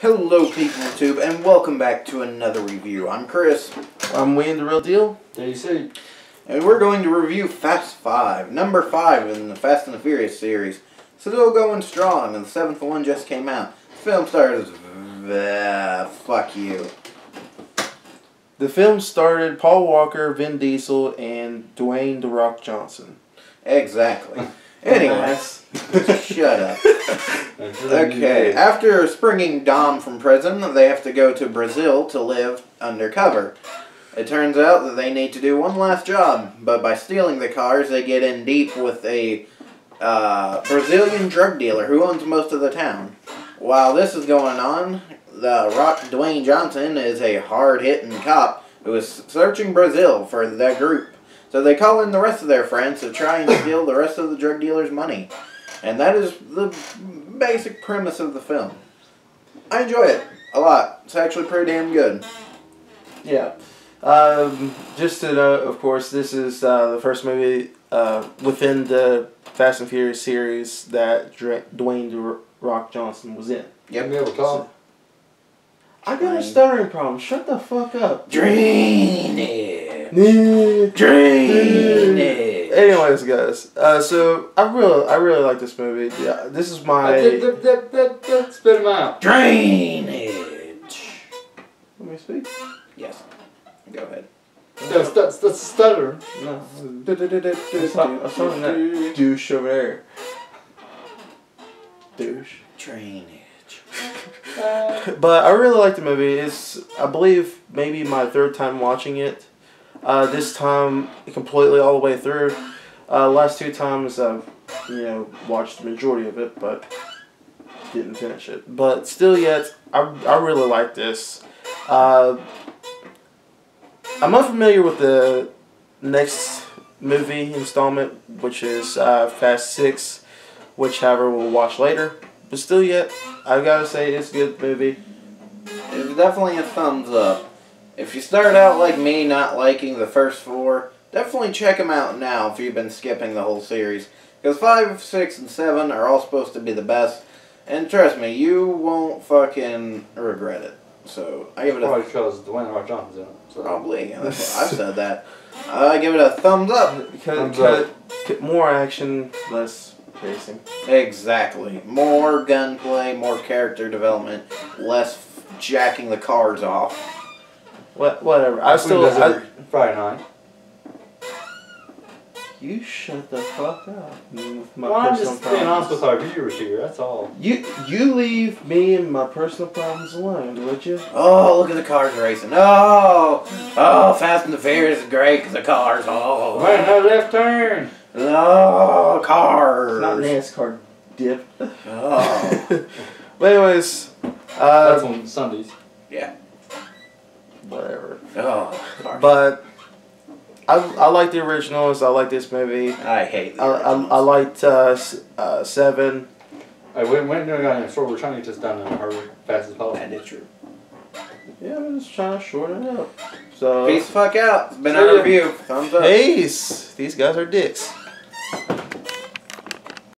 Hello, people of YouTube, and welcome back to another review. I'm Chris, I'm Wayne the Real Deal. DC. and we're going to review Fast Five, number five in the Fast and the Furious series. So still going strong, and the seventh one just came out. The film stars. Uh, fuck you. The film started Paul Walker, Vin Diesel, and Dwayne The Rock Johnson. Exactly. Anyways, shut up. Okay, after springing Dom from prison, they have to go to Brazil to live undercover. It turns out that they need to do one last job, but by stealing the cars, they get in deep with a uh, Brazilian drug dealer who owns most of the town. While this is going on, the Rock Dwayne Johnson is a hard-hitting cop who is searching Brazil for their group. So they call in the rest of their friends to try and steal the rest of the drug dealer's money. And that is the basic premise of the film. I enjoy it a lot. It's actually pretty damn good. Yeah. Um, just to note, of course, this is uh, the first movie uh, within the Fast and Furious series that Dra- Dwayne The Rock Johnson was in. Yep. You ever call? I got a stuttering problem. Shut the fuck up. Drainage. Anyways, guys. Uh, so I really, I really like this movie. Yeah, this is my. Dip, Spit him out. Drainage. Let me speak. Yes. Go ahead. That's, that's, that's a stutter. No. I saw, I saw that douche over there. Douche. Drainage. Uh, But I really like the movie. It's, I believe, maybe my third time watching it. Uh, this time, completely all the way through. Uh, last two times, I've, you know, watched the majority of it, but didn't finish it. But still, yet, I, I really like this. Uh, I'm unfamiliar with the next movie installment, which is uh, Fast Six, which, however, we'll watch later. But still, yet, I've gotta say, it's a good movie. It's definitely a thumbs up. If you start out like me, not liking the first four, definitely check them out now if you've been skipping the whole series. Because 5, 6, and 7 are all supposed to be the best. And trust me, you won't fucking regret it. So, I give it a probably because Dwayne Rock Johnson's in it. So. Probably. Yeah, that's what I've said that. I give it a thumbs up. Because, Thumbs because- c- more action, less racing. Exactly. More gunplay, more character development, less f- jacking the cars off. What, whatever. I Who still. does it I, Friday night. you shut the fuck up. with My Well, I'm personal just being honest with problems. our viewers here. That's all. You you leave me and my personal problems alone, would you? Oh, look at the cars racing. Oh, oh, Fast and the Furious is great because the cars. Oh, Right, no left turn. oh, cars. Not NASCAR, dip. Oh, but anyways, That's uh, on Sundays. Whatever. oh. But I I like the originals. I like this movie. I hate the I I, I liked uh, uh, Seven. I we went doing it in a short. We're trying to get this done in a hurry, fast as That possible. is true. Yeah, I'm just trying to shorten it up. So Peace the fuck out. It's been See our review. Thumbs up. Peace. These guys are dicks.